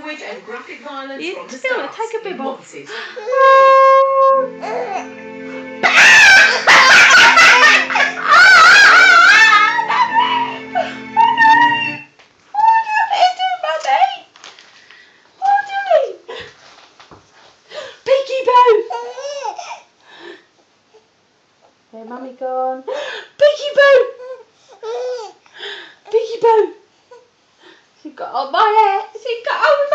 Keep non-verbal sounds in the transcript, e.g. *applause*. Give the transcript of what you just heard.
language and graphic violence You from the start. take a bit in more. *gasps* Mummy gone. Boo! Boo! She got on my hair. She got on